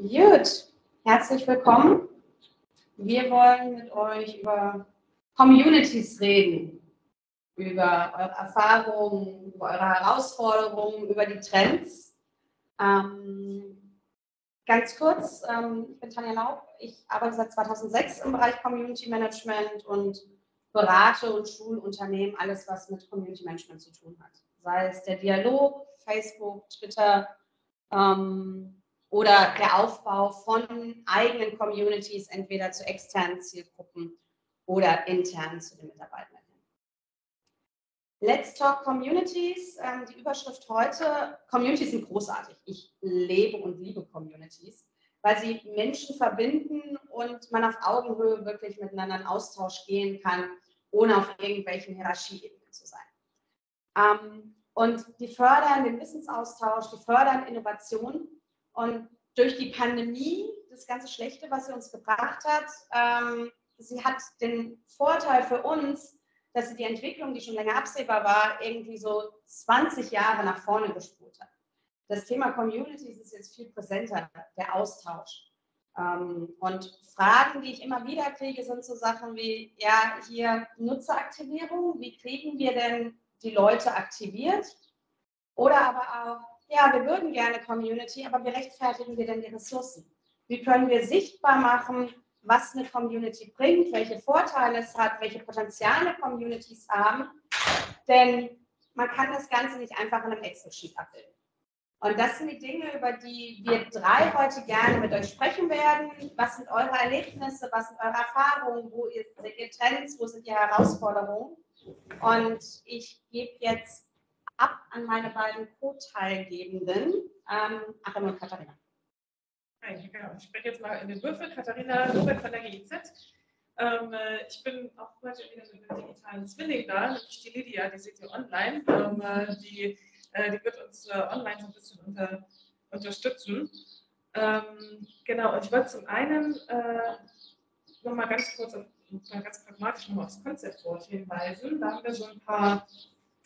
Gut, herzlich willkommen. Wir wollen mit euch über Communities reden, über eure Erfahrungen, über eure Herausforderungen, über die Trends. Ähm, ganz kurz, ähm, ich bin Tanja Laub, ich arbeite seit 2006 im Bereich Community Management und berate und Schulunternehmen alles, was mit Community Management zu tun hat. Sei es der Dialog, Facebook, Twitter ähm, oder der Aufbau von eigenen Communities, entweder zu externen Zielgruppen oder intern zu den Mitarbeitenden. Let's Talk Communities. Ähm, die Überschrift heute, Communities sind großartig. Ich lebe und liebe Communities, weil sie Menschen verbinden und man auf Augenhöhe wirklich miteinander in Austausch gehen kann, ohne auf irgendwelchen Hierarchieebenen zu sein. Ähm, und die fördern den Wissensaustausch, die fördern Innovation. Und durch die Pandemie, das ganze Schlechte, was sie uns gebracht hat, ähm, sie hat den Vorteil für uns, dass sie die Entwicklung, die schon länger absehbar war, irgendwie so 20 Jahre nach vorne gespurt hat. Das Thema Communities ist jetzt viel präsenter, der Austausch. Ähm, und Fragen, die ich immer wieder kriege, sind so Sachen wie, ja, hier Nutzeraktivierung, wie kriegen wir denn die Leute aktiviert? Oder aber auch, ja, wir würden gerne Community, aber wie rechtfertigen wir denn die Ressourcen? Wie können wir sichtbar machen, was eine Community bringt, welche Vorteile es hat, welche Potenziale Communities haben? Denn man kann das Ganze nicht einfach in einem Excel-Sheet abbilden. Und das sind die Dinge, über die wir drei heute gerne mit euch sprechen werden. Was sind eure Erlebnisse? Was sind eure Erfahrungen? Wo seht ihr Trends? Wo sind die Herausforderungen? Und ich gebe jetzt ab an meine beiden Co-Teilgebenden, ähm, Achim und Katharina. Hi, genau. Ich spreche jetzt mal in den Würfel. Katharina Robert von der GIZ. Ähm, äh, ich bin auch heute wieder mit einem digitalen Zwilling da, nämlich die Lydia, die seht ihr online. Ähm, äh, die äh, die wird uns äh, online so ein bisschen unter, unterstützen. Ähm, genau, und ich wollte zum einen äh, nochmal ganz kurz, ganz pragmatisch nochmal aufs Konzeptwort hinweisen. Da haben wir so ein paar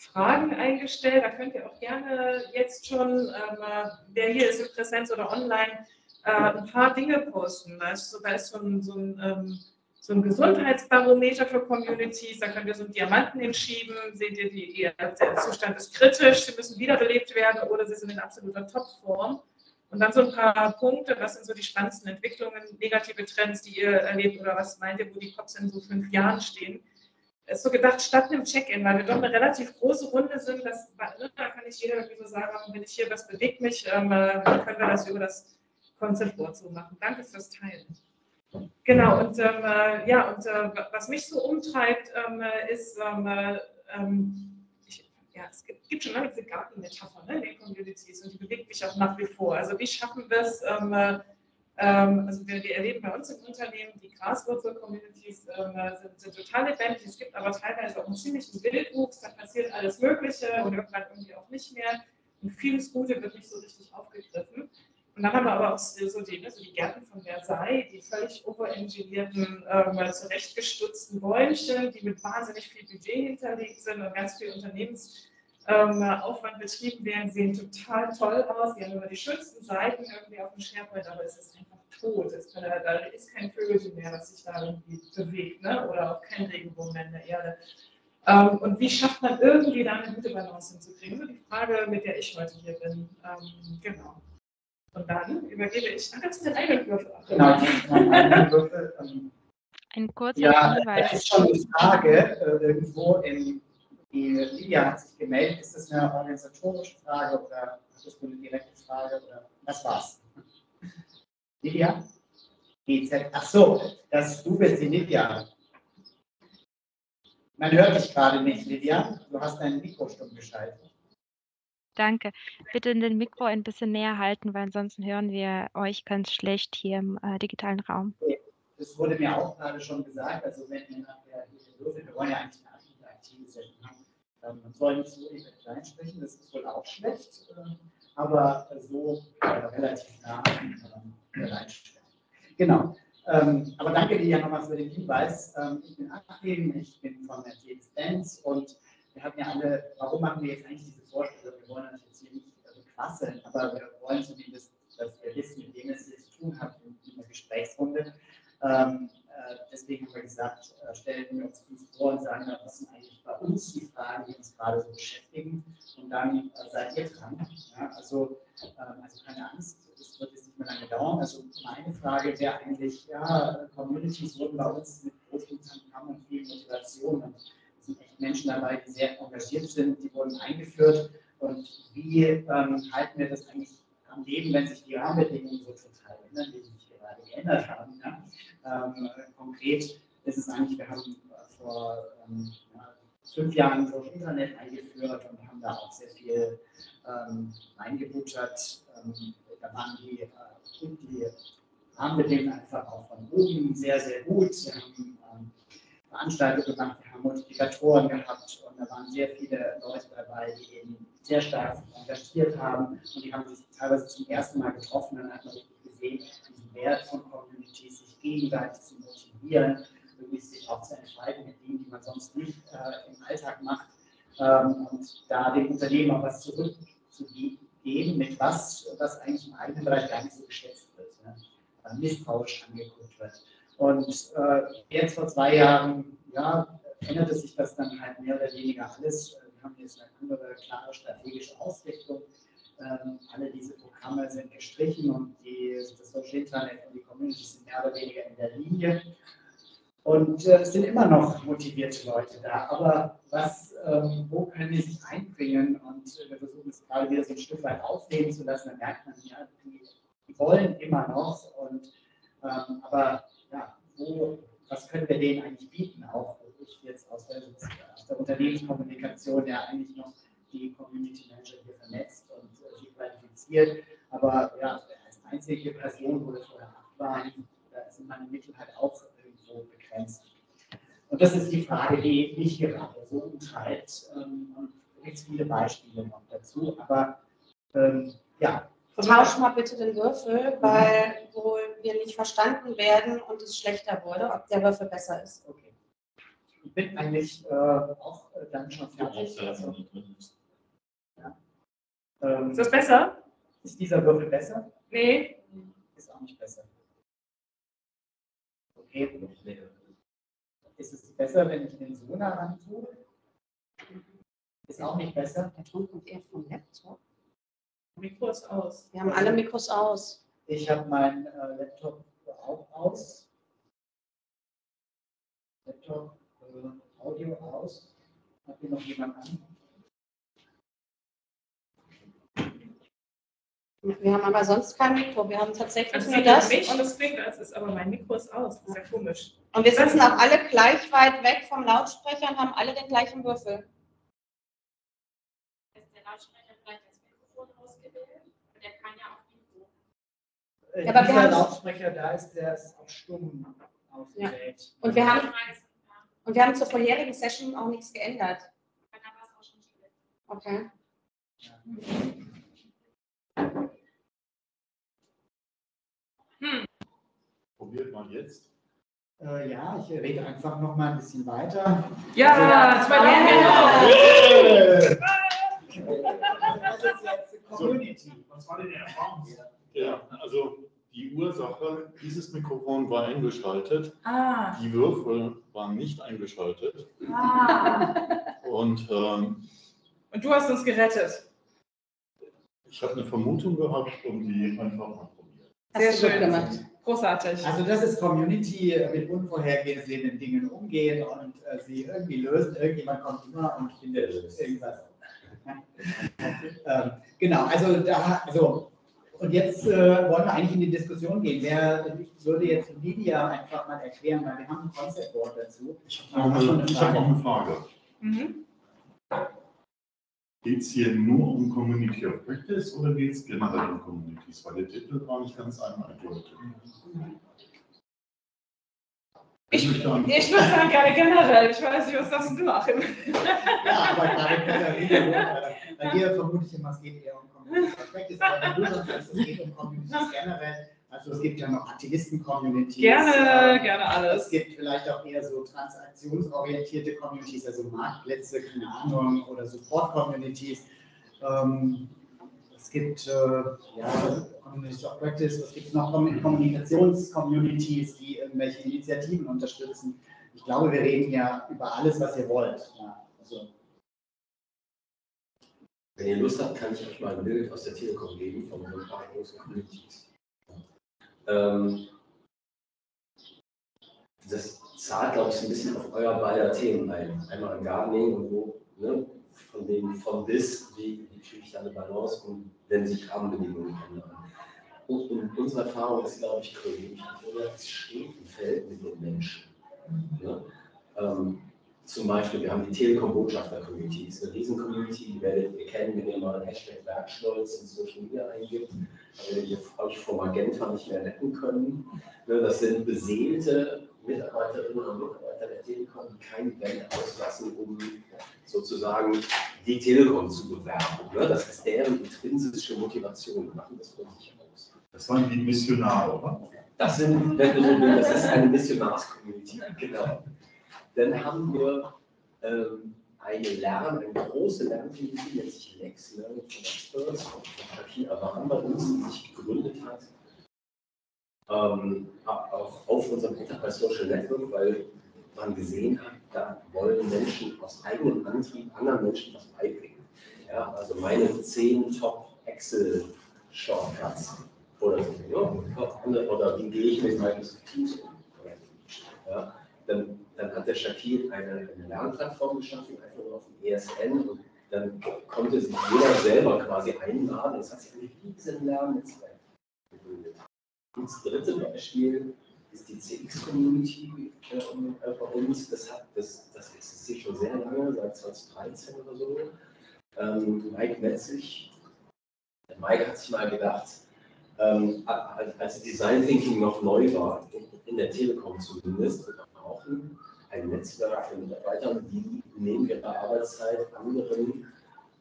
Fragen eingestellt. Da könnt ihr auch gerne jetzt schon, ähm, wer hier ist in Präsenz oder online, äh, ein paar Dinge posten. Da ist so, da ist so ein, so ein ähm, so ein Gesundheitsbarometer für Communities, da können wir so einen Diamanten hinschieben, seht ihr, die, der Zustand ist kritisch, sie müssen wiederbelebt werden oder sie sind in absoluter Topform. Und dann so ein paar Punkte, was sind so die spannendsten Entwicklungen, negative Trends, die ihr erlebt oder was meint ihr, wo die Cops in so fünf Jahren stehen. So gedacht, statt einem Check-in, weil wir doch eine relativ große Runde sind, das, ne, da kann nicht jeder irgendwie so sagen, wenn ich hier, was bewegt mich, ähm, äh, können wir das über das Konzeptwort so machen. Danke fürs Teilen. Genau, und ähm, äh, ja, und äh, was mich so umtreibt, ähm, ist, ähm, äh, ähm, ich, ja, es gibt, gibt, schon lange diese Gartenmetapher ne, in den Communities und die bewegt mich auch nach wie vor. Also wie schaffen wir es, äh, ähm, also wir, wir, erleben bei uns im Unternehmen, die Graswurzel-Communities sind, sind, total lebendig, es gibt aber teilweise auch einen ziemlichen Wildwuchs, da passiert alles Mögliche und irgendwann irgendwie auch nicht mehr und vieles Gute wird nicht so richtig aufgegriffen. Und dann haben wir aber auch so die, ne, so die Gärten von Versailles, die völlig overengineerten, ähm, zurechtgestutzten Bäumchen, die mit wahnsinnig viel Budget hinterlegt sind und ganz viel Unternehmensaufwand ähm, betrieben werden, sehen total toll aus. Die haben immer die schönsten Seiten irgendwie auf dem SharePoint, aber es ist einfach tot. Es kann, da ist kein Vögelchen mehr, was sich da irgendwie bewegt, ne? oder auch kein Regenbogen mehr in der Erde. Ähm, und wie schafft man irgendwie da eine gute Balance hinzukriegen? So die Frage, mit der ich heute hier bin. Ähm, genau. Und dann übergebe ich ach, das den eigenen Würfel. Genau, einen Würfel. Ähm, Ein kurzer ja, Hinweis. Ja, ist schon die Frage äh, irgendwo in die Lydia hat sich gemeldet. Ist das eine organisatorische Frage oder ist das eine direkte Frage oder was war's? Lydia? GZ. Ach so, das, du bist die Lydia. Man hört dich gerade nicht, Lydia. Du hast dein Mikro stumm geschaltet. Danke. Bitte in den Mikro ein bisschen näher halten, weil ansonsten hören wir euch ganz schlecht hier im äh, digitalen Raum. Das wurde mir auch gerade schon gesagt. Also wenn wir nachher würfeln, wir wollen ja eigentlich eine interaktive Session haben. Ähm, man soll nicht so ewig klein sprechen, das ist wohl auch schlecht, äh, aber so äh, relativ nah äh, reinstellen. Genau. Ähm, aber danke dir ja nochmal für den Hinweis. Ähm, ich bin Achim, ich bin von Mercedes-Benz und wir hatten ja alle, warum machen wir jetzt eigentlich diese Vorstellung? Wir wollen das jetzt hier nicht bequasseln, aber wir wollen zumindest, dass wir wissen, mit wem es hier zu tun Frage. Ähm, äh, deswegen haben wir gesagt, äh, stellen wir uns dies vor und sagen, was sind eigentlich bei uns die Fragen, die uns gerade so beschäftigen. Und dann äh, seid ihr dran. Ja, also, ähm, also keine Angst, es wird jetzt nicht mehr lange dauern. Also meine Frage wäre eigentlich, ja, Communities wurden bei uns mit großem Tamtam und viel Motivation es sind echt Menschen dabei, die sehr engagiert sind, die wurden eingeführt. Und wie ähm, halten wir das eigentlich am Leben, wenn sich die Rahmenbedingungen so total ändern, die sich gerade geändert haben? Ja? Ähm, konkret ist es eigentlich, wir haben vor ähm, ja, fünf Jahren so Internet eingeführt und haben da auch sehr viel ähm, reingebuttert. Ähm, da waren die, äh, die Rahmenbedingungen einfach auch von oben sehr, sehr gut. Wir haben ähm, Veranstaltungen gemacht, wir haben Multiplikatoren gehabt und da waren sehr viele Leute dabei, die eben sehr stark engagiert haben und die haben sich teilweise zum ersten Mal getroffen. Dann hat man gesehen, Wert von Communities, sich gegenseitig zu motivieren, wirklich sich auch zu entscheiden mit Dingen, die man sonst nicht äh, im Alltag macht ähm, und da dem Unternehmen auch was zurückzugeben, mit was, was eigentlich im eigenen Bereich gar nicht so geschätzt wird, ne? misstrauisch angeguckt wird. Und äh, jetzt vor zwei Jahren, ja, änderte sich das dann halt mehr oder weniger alles. Wir haben jetzt eine andere, klare strategische Ausrichtung. Ähm, alle diese Programme sind gestrichen und die, das Social Internet und die Community sind mehr oder weniger in der Linie. Und äh, es sind immer noch motivierte Leute da. Aber was, ähm, wo können die sich einbringen? Und äh, wir versuchen es gerade wieder so ein Stück weit aufnehmen zu lassen. Dann merkt man, ja, die, die wollen immer noch. Und, ähm, aber ja, wo, was können wir denen eigentlich bieten? Auch ich jetzt aus der, aus der Unternehmenskommunikation ja eigentlich noch die Community Manager hier vernetzt und äh, sie qualifiziert. Aber ja, als einzige Person, wo das vorher acht waren, da sind meine Mittel halt auch irgendwo begrenzt. Und das ist die Frage, die mich gerade so umtreibt. Ähm, und es gibt viele Beispiele noch dazu. Aber ähm, ja, Tausch mal bitte den Würfel, weil wohl wir nicht verstanden werden und es schlechter wurde, ob der Würfel besser ist. Okay. Ich bin eigentlich äh, auch äh, dann schon fertig. Also. Ähm, Ist das besser? ist dieser Würfel besser? Nee. Ist auch nicht besser. Okay. Ist es besser, wenn ich den so nah ran tue? Ist auch nicht besser. Der Ton kommt eher vom Laptop. Mikro ist aus. Wir haben alle Mikros aus. Ich habe meinen äh, Laptop auch aus. Laptop, äh, Audio aus. Hat hier noch jemand an? Wir haben aber sonst kein Mikro. Wir haben tatsächlich Also nur das. mich und es klingt, als ist aber mein Mikro ist aus. Das ist ja komisch. und wir sitzen auch alle gleich weit weg vom Lautsprecher und haben alle den gleichen Würfel. ist der Lautsprecher vielleicht das Mikrofon ausgewählt? Der kann ja auch Mikro. Äh, Ja, aber wir dieser haben- Lautsprecher da ist, der ist auf stumm ausgewählt. Und wir haben, ja, und wir haben zur vorherigen Session auch nichts geändert. weil da Okay. Probiert mal jetzt. Äh, ja, ich rede einfach noch mal ein bisschen weiter. Ja, zwei Daumen hoch. Das ist jetzt Community. Was war denn der Erfahrung? Ja, also die Ursache, dieses Mikrofon war eingeschaltet, Ah, die Würfel waren nicht eingeschaltet ah. und ähm, Und du hast uns gerettet. Ich habe eine Vermutung gehabt und die einfach mal probiert. Sehr schön. gemacht. Großartig. Also das ist Community mit unvorhergesehenen Dingen umgehen und äh, sie irgendwie lösen. Irgendjemand kommt immer und findet irgendwas. ähm, genau, also da, also und jetzt äh, wollen wir eigentlich in die Diskussion gehen. Wer ich würde jetzt Lydia einfach mal erklären, weil wir haben ein Concept Board dazu. Ich habe noch, eine- ich hab noch eine Frage. Mhm. Geht es hier nur um Community of Practice oder geht es generell um Communities? Weil der Titel war nicht ganz eindeutig. Ich-. Ich würde sagen, gerne generell. Ich weiß nicht, was das du machen? Ja, aber gerade Katharina, äh, bei dir vermute ich immer, es geht eher um Community of Practice, aber wenn du sagst, es geht um Communities generell, also es gibt ja noch Aktivisten-Communities. Gerne, äh, gerne Es alles. gibt vielleicht auch eher so transaktionsorientierte Communities, also Marktplätze, keine Ahnung, oder Support-Communities. Ähm, es gibt äh, ja, Community of Practice, es gibt noch Kommunikations-Communities, die irgendwelche Initiativen unterstützen. Ich glaube, wir reden ja über alles, was ihr wollt. Ja, also. Wenn ihr Lust habt, kann ich euch mal ein Bild aus der Telekom geben von so ein paar großen Communities. Ähm, das zahlt, glaube ich, so ein bisschen auf euer beider Themen ein. Einmal im Gardening und wo, ne, von dem von bis, wie, wie kriege ich da eine Balance und wenn sich Rahmenbedingungen ändern. Und, und unsere Erfahrung ist, glaube ich, es steht und fällt mit den Menschen. Ja? Ähm, zum Beispiel, wir haben die Telekom-Botschafter-Community, das ist eine Riesen-Community, die werdet ihr kennen, wenn ihr mal Hashtag Werkstolz in Social Media eingibt, dann werdet ihr euch vor Magenta nicht mehr retten können. Ne, das sind beseelte Mitarbeiterinnen und Mitarbeiter der Telekom, die kein Event auslassen, um sozusagen die Telekom zu bewerben. Ne? Das ist deren intrinsische Motivation. Die machen das von sich aus. Das waren die Missionare, oder? Das sind, wenn du so willst, das ist eine Missionars-Community, genau. Dann haben wir ähm, eine Lern, eine große Lerncommunity, nennt sich Lex Learning for Experts, von Shakir Abraham bei uns, die sich gegründet hat ähm, auch auf unserem Enterprise Social Network, weil man gesehen hat, da wollen Menschen aus eigenem Antrieb anderen Menschen was beibringen. Ja, also meine zehn Top Excel Shortcuts oder so, ja, oder wie gehe ich mit Microsoft Teams um. Ja, dann, dann hat der Shakir eine, eine Lernplattform geschaffen, einfach nur auf dem ESN und dann konnte sich jeder selber quasi einladen. Es hat sich ein riesen Lernnetzwerk gebildet. Und das dritte Beispiel ist die CX-Community äh, bei uns. Das, hat, das, das existiert schon sehr lange, seit 2013 oder so. Ähm, Mike Metzig, der Mike hat sich mal gedacht, ähm, als Design Thinking noch neu war, in, der Telekom zumindest, wir brauchen ein Netzwerk von Mitarbeitern, die neben ihrer Arbeitszeit anderen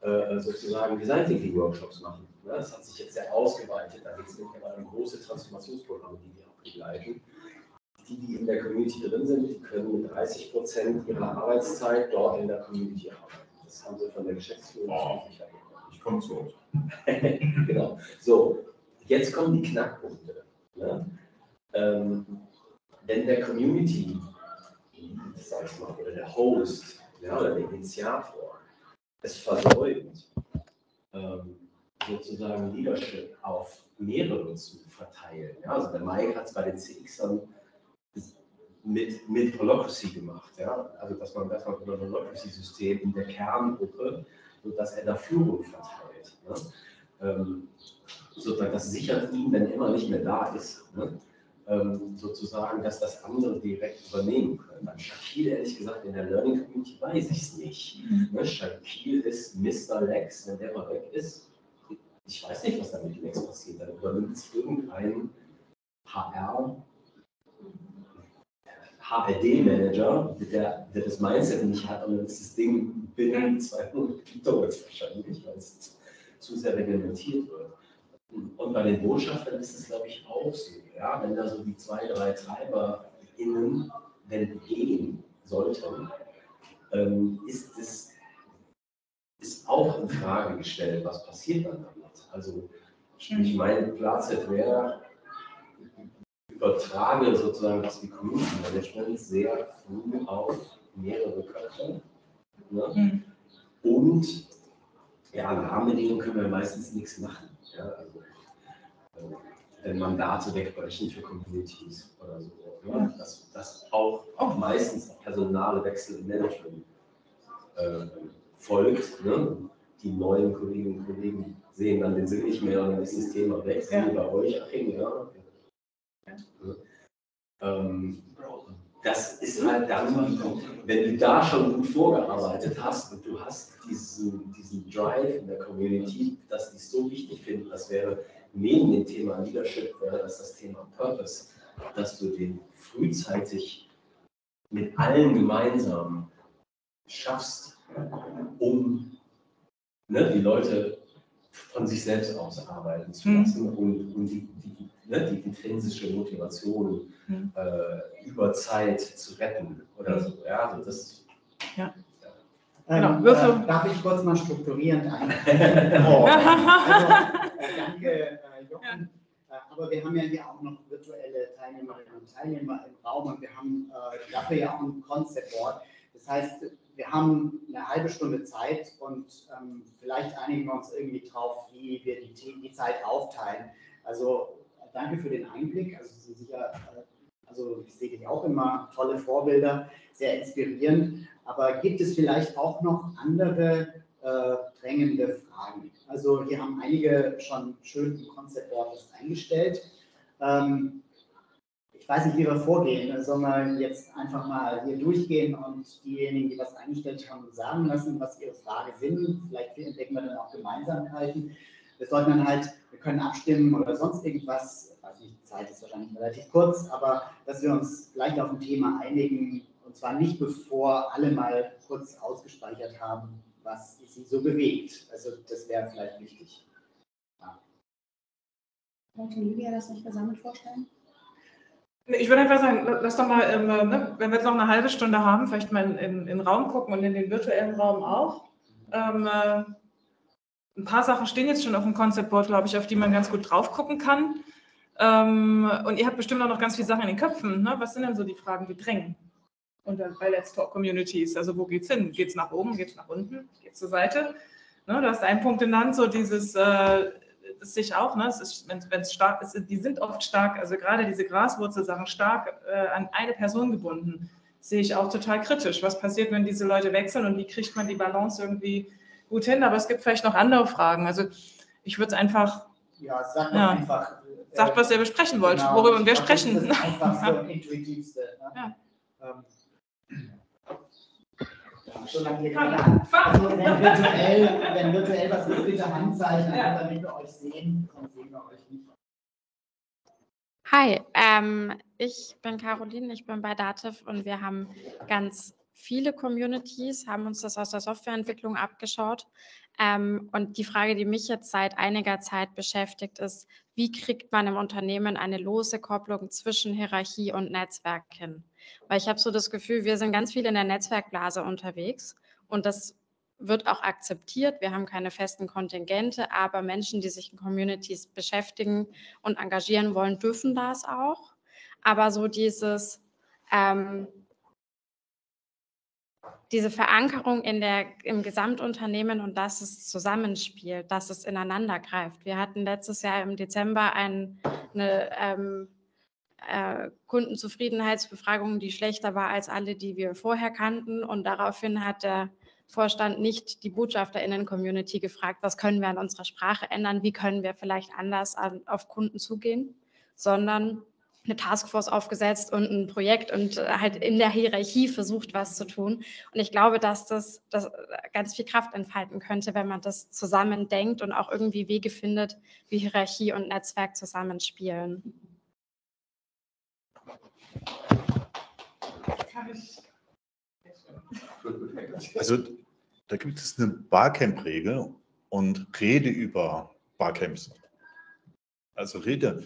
äh, sozusagen Design Thinking Workshops machen. Ne, das hat sich jetzt sehr ausgeweitet. Da gibt es mittlerweile große Transformationsprogramme, die wir auch begleiten. Die, die in der Community drin sind, die können mit 30 Prozent ihrer Arbeitszeit dort in der Community arbeiten. Das haben sie von der Geschäftsführung wow. sicher Ich komme zu euch. genau. So, jetzt kommen die Knackpunkte. Ne? Ähm, wenn der Community, sag ich mal, oder der Host ja, oder der Initiator es versäumt, ähm, sozusagen Leadership auf mehrere zu verteilen. Ja, also der Mike hat es bei den CXern mit, mit Holocracy gemacht. Ja? Also dass man das über ein Holocracy-System in der Kerngruppe, sodass er da Führung verteilt. Ne? Ähm, sozusagen, das sichert ihn, wenn er nicht mehr da ist. Ne? Ähm, sozusagen, dass das andere direkt übernehmen können. Bei Shaquille, ehrlich gesagt, in der Learning Community weiß ich es nicht. Mhm. Ne? Shaquille ist Mr. Lex, wenn der mal weg ist, ich weiß nicht, was da mit Lex passiert. Dann übernimmt es irgendein HR, HRD-Manager, der, der das Mindset nicht hat und das Ding binnen zwei Monaten dauert wahrscheinlich, weil es zu sehr reglementiert wird. Und bei den Botschaftern ist es, glaube ich, auch so. Ja? Wenn da so die zwei, drei TreiberInnen, wenn die gehen sollten, ähm, ist es ist auch in Frage gestellt, was passiert dann damit. Also sprich, mein Platz wäre, übertrage sozusagen das Community Management sehr früh auf mehrere Köpfe. Ne? Mhm. Und ja, an Rahmenbedingungen können wir meistens nichts machen. Ja, also, äh, wenn Mandate wegbrechen für Communities oder so. Ne? Das, das auch, auch meistens personale Wechsel im Management äh, folgt. Ne? Die neuen Kolleginnen und Kollegen sehen dann den Sinn nicht mehr und dann ist das Thema weg, ja. wie bei euch, Achim, ja. ja. Ähm, das ist halt dann, wenn du da schon gut vorgearbeitet hast und du hast diesen, diesen Drive in der Community, dass die es so wichtig finden, das wäre neben dem Thema Leadership, wäre das das Thema Purpose, dass du den frühzeitig mit allen gemeinsam schaffst, um ne, die Leute von sich selbst aus arbeiten zu mhm. lassen mhm. und, und die, die, ne, die, intrinsische Motivation mhm. äh, über Zeit zu retten oder so. Ja, also das, ja. Genau, Ähm, äh, darf ich kurz mal strukturierend ein? oh. also, äh, danke, äh, Jochen. Äh, aber wir haben ja hier auch noch virtuelle Teilnehmerinnen und Teilnehmer im Raum und wir haben äh, dafür ja auch ein Concept Board. Das heißt, wir haben eine halbe Stunde Zeit und ähm, vielleicht einigen wir uns irgendwie drauf, wie wir die, The- die Zeit aufteilen. Also danke für den Einblick. Also Sie sind sicher, äh, also ich sehe dich auch immer tolle Vorbilder, sehr inspirierend. Aber gibt es vielleicht auch noch andere äh, drängende Fragen? Also hier haben einige schon schön im Concept Board das eingestellt. Ähm, ich weiß nicht, wie wir vorgehen. Sollen wir jetzt einfach mal hier durchgehen und diejenigen, die was eingestellt haben, sagen lassen, was ihre Fragen sind? Vielleicht entdecken wir dann auch Gemeinsamkeiten. Wir sollten dann halt, wir können abstimmen oder sonst irgendwas. Ich weiß nicht, die Zeit ist wahrscheinlich relativ kurz, aber dass wir uns vielleicht auf ein Thema einigen, und zwar nicht bevor alle mal kurz ausgespeichert haben, was sie so bewegt. Also das wäre vielleicht wichtig. Wollte Lydia das nicht gesammelt vorstellen? Ich würde einfach sagen, lass doch mal, ähm, ne, wenn wir jetzt noch eine halbe Stunde haben, vielleicht mal in, in, in den Raum gucken und in den virtuellen Raum auch. Ähm, äh, ein paar Sachen stehen jetzt schon auf dem Concept Board, glaube ich, auf die man ganz gut drauf gucken kann. Ähm, und ihr habt bestimmt auch noch ganz viele Sachen in den Köpfen. Ne? Was sind denn so die Fragen, die drängen? Und dann bei Let's Talk Communities, also wo geht's hin? Geht's nach oben, geht's nach unten, geht's zur Seite? Ne, du hast einen Punkt genannt, so dieses, äh, das sehe ich auch, ne? es ist, wenn es stark ist, die sind oft stark, also gerade diese Graswurzelsachen stark äh, an eine Person gebunden, sehe ich auch total kritisch. Was passiert, wenn diese Leute wechseln und wie kriegt man die Balance irgendwie gut hin? Aber es gibt vielleicht noch andere Fragen. Also ich würde es einfach, Ja, sag Ja. einfach. äh, sagt, was ihr besprechen wollt, genau, worüber wir glaub, das sprechen. ist das Einfachste und intuitivste. Ne? Ja. Ähm, ja, solange hier Also wenn virtuell, wenn virtuell was ist, bitte Handzeichen, Ja. damit wir euch sehen, sonst sehen wir euch nicht. Hi, ähm, ich bin Caroline, ich bin bei Dativ und wir haben ganz viele Communities, haben uns das aus der Softwareentwicklung abgeschaut. Ähm, und die Frage, die mich jetzt seit einiger Zeit beschäftigt, ist, wie kriegt man im Unternehmen eine lose Kopplung zwischen Hierarchie und Netzwerk hin? Weil ich habe so das Gefühl, wir sind ganz viel in der Netzwerkblase unterwegs und das wird auch akzeptiert. Wir haben keine festen Kontingente, aber Menschen, die sich in Communities beschäftigen und engagieren wollen, dürfen das auch. Aber so dieses, ähm, diese Verankerung in der, im Gesamtunternehmen und dass es zusammenspielt, dass es ineinander greift. Wir hatten letztes Jahr im Dezember ein, eine ähm, äh, Kundenzufriedenheitsbefragung, die schlechter war als alle, die wir vorher kannten. Und daraufhin hat der Vorstand nicht die BotschafterInnen-Community gefragt, was können wir an unserer Sprache ändern, wie können wir vielleicht anders an, auf Kunden zugehen, sondern eine Taskforce aufgesetzt und ein Projekt und äh, halt in der Hierarchie versucht, was zu tun. Und ich glaube, dass das, das ganz viel Kraft entfalten könnte, wenn man das zusammen denkt und auch irgendwie Wege findet, wie Hierarchie und Netzwerk zusammenspielen. Also da gibt es eine Barcamp-Regel und rede über Barcamps. Also rede,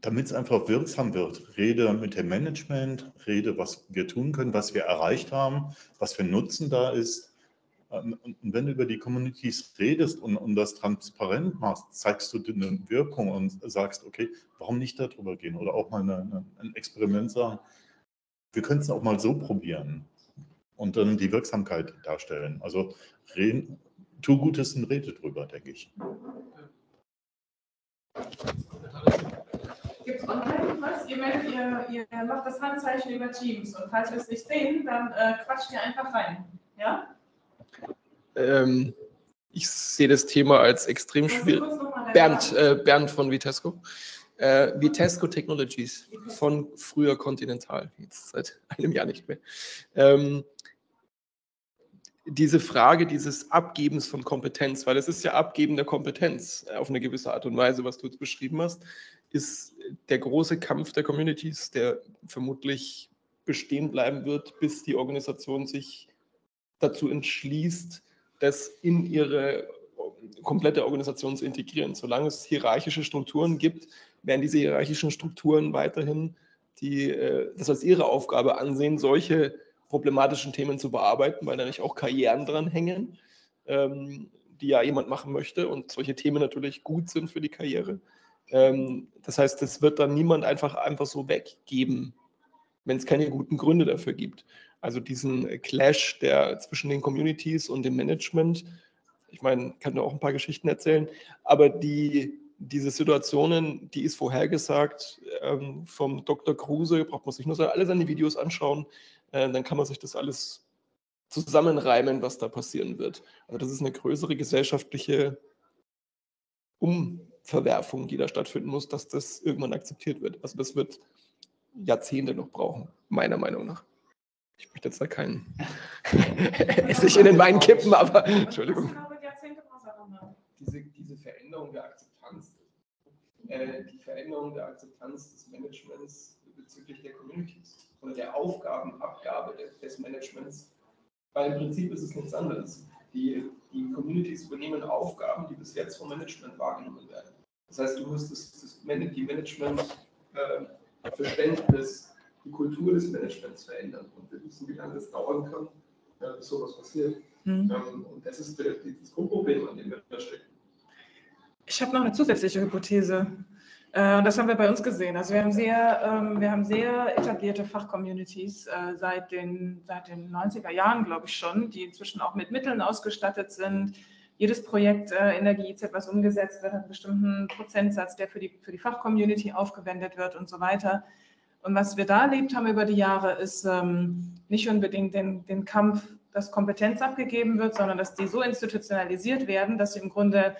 damit es einfach wirksam wird, rede mit dem Management, rede, was wir tun können, was wir erreicht haben, was für Nutzen da ist. Ähm, Und wenn du über die Communities redest und, und das transparent machst, zeigst du dir eine Wirkung und sagst, okay, warum nicht darüber gehen? Oder auch mal eine, ein Experiment sagen, wir können es auch mal so probieren und dann die Wirksamkeit darstellen. Also reden, tu Gutes und rede drüber, denke ich. Gibt es online was? Ihr, meldet, ihr, ihr macht das Handzeichen über Teams und falls wir es nicht sehen, dann äh, quatscht ihr einfach rein. Ja? Ähm, ich sehe das Thema als extrem schwierig. Bernd, äh, Bernd von Vitesco. Äh, Vitesco Technologies von früher Continental, jetzt seit einem Jahr nicht mehr. Ähm, diese Frage dieses Abgebens von Kompetenz, weil es ist ja Abgeben der Kompetenz äh, auf eine gewisse Art und Weise, was du jetzt beschrieben hast, ist der große Kampf der Communities, der vermutlich bestehen bleiben wird, bis die Organisation sich dazu entschließt, das in ihre komplette Organisation zu integrieren. Solange es hierarchische Strukturen gibt, werden diese hierarchischen Strukturen weiterhin die, äh, das als ihre Aufgabe ansehen, solche problematischen Themen zu bearbeiten, weil da nicht auch Karrieren dran hängen, ähm, die ja jemand machen möchte und solche Themen natürlich gut sind für die Karriere. Ähm, das heißt, es wird dann niemand einfach, einfach so weggeben, wenn es keine guten Gründe dafür gibt. Also diesen Clash der zwischen den Communities und dem Management, ich meine, kann da auch ein paar Geschichten erzählen, aber die, diese Situationen, die ist vorhergesagt ähm, vom Dr. Kruse, braucht man sich nur alle seine Videos anschauen, äh, dann kann man sich das alles zusammenreimen, was da passieren wird. Also das ist eine größere gesellschaftliche Umverwerfung, die da stattfinden muss, dass das irgendwann akzeptiert wird. Also das wird Jahrzehnte noch brauchen, meiner Meinung nach. Ich möchte jetzt da keinen Essig in den Wein kippen, aber Entschuldigung. Diese, diese Veränderung der Akzeptanz, äh, die Veränderung der Akzeptanz des Managements bezüglich der Communities oder der Aufgabenabgabe des Managements, weil im Prinzip ist es nichts anderes. Die, die Communities übernehmen Aufgaben, die bis jetzt vom Management wahrgenommen werden. Das heißt, du musst das, das die Management-Verständnis, äh, die Kultur des Managements verändern. Und wir wissen, wie lange das dauern kann, ja, bis sowas passiert. Mhm. Ähm, und das ist das Grundproblem, an dem wir da stecken. Ich habe noch eine zusätzliche Hypothese. Äh, das haben wir bei uns gesehen. Also wir haben sehr, ähm, wir haben sehr etablierte Fachcommunities äh, seit den, seit den 90er Jahren, glaube ich schon, die inzwischen auch mit Mitteln ausgestattet sind. Jedes Projekt äh, Energie, was umgesetzt wird, hat einen bestimmten Prozentsatz, der für die, für die Fachcommunity aufgewendet wird und so weiter. Und was wir da erlebt haben über die Jahre, ist ähm, nicht unbedingt den, den Kampf, dass Kompetenz abgegeben wird, sondern dass die so institutionalisiert werden, dass sie im Grunde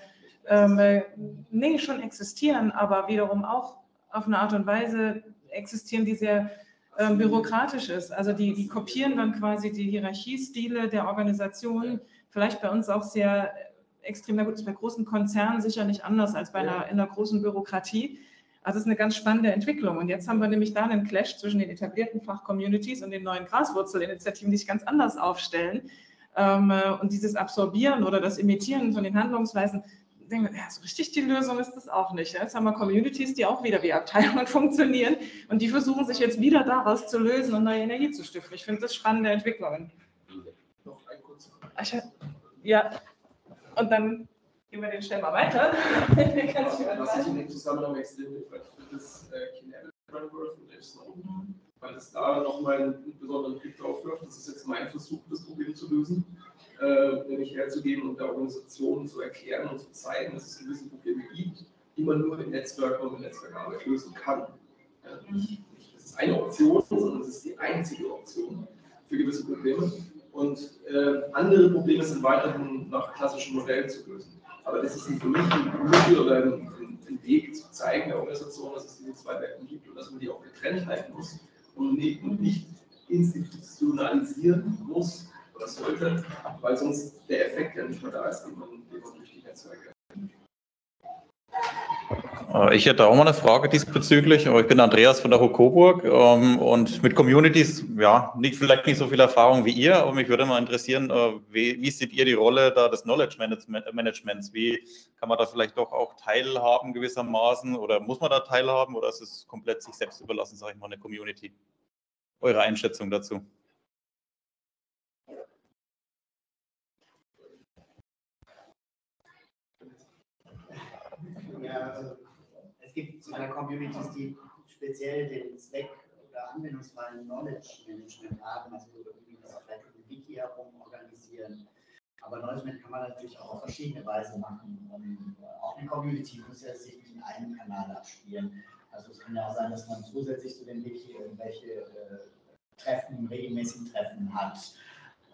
ähm, nee, schon existieren, aber wiederum auch auf eine Art und Weise existieren, die sehr ähm, bürokratisch ist. Also die, die kopieren dann quasi die Hierarchiestile der Organisation, vielleicht bei uns auch sehr extrem, na gut, ist bei großen Konzernen sicher nicht anders als bei einer, in einer großen Bürokratie. Also das ist eine ganz spannende Entwicklung. Und jetzt haben wir nämlich da einen Clash zwischen den etablierten Fachcommunities und den neuen Graswurzelinitiativen, die sich ganz anders aufstellen. Ähm, äh, und dieses Absorbieren oder das Imitieren von den Handlungsweisen, denken wir, ja, so richtig die Lösung ist das auch nicht. Jetzt haben wir Communities, die auch wieder wie Abteilungen funktionieren und die versuchen sich jetzt wieder daraus zu lösen und neue Energie zu stiften. Ich finde das spannende Entwicklungen. Noch ein kurzer Ja, und dann gehen wir den schnell mal weiter. Was ich in dem Zusammenhang extrem hilfreich finde, ist äh, Ken Abelworth und Dave Snowden, weil es da nochmal einen besonderen Blick drauf wirft. Das ist jetzt mein Versuch, das Problem zu lösen, äh, nämlich herzugehen und der Organisation zu erklären und zu zeigen, dass es gewisse Probleme gibt, die man nur im Netzwerk und in Netzwerkarbeit lösen kann. Äh, nicht, nicht, das ist eine Option, sondern es ist die einzige Option für gewisse Probleme. Und äh, andere Probleme sind weiterhin nach klassischen Modellen zu lösen. Aber das ist für mich ein Mittel oder ein, ein, Weg zu zeigen der Organisation, dass es diese zwei Welten gibt und dass man die auch getrennt halten muss und nicht, und nicht institutionalisieren muss oder sollte, weil sonst der Effekt ja nicht mehr da ist, den man, den man durch die Netzwerke ich hätte auch mal eine Frage diesbezüglich. Ich bin Andreas von der Hoch Coburg ähm, und mit Communities, ja, nicht, vielleicht nicht so viel Erfahrung wie ihr, aber mich würde mal interessieren, äh, wie, wie seht ihr die Rolle da des Knowledge Managements? Wie kann man da vielleicht doch auch teilhaben gewissermaßen oder muss man da teilhaben oder ist es komplett sich selbst überlassen, sage ich mal, eine Community? Eure Einschätzung dazu? Ja, also gibt sogar Communities, die speziell den Zweck oder anwendungsfreien Knowledge Management haben, also irgendwie das vielleicht um Wiki herum organisieren. Aber Knowledge kann man natürlich auch auf verschiedene Weise machen. Und auch eine Community muss ja sich nicht in einem Kanal abspielen. Also es kann ja auch sein, dass man zusätzlich zu dem Wiki irgendwelche äh, Treffen, regelmäßigen Treffen hat,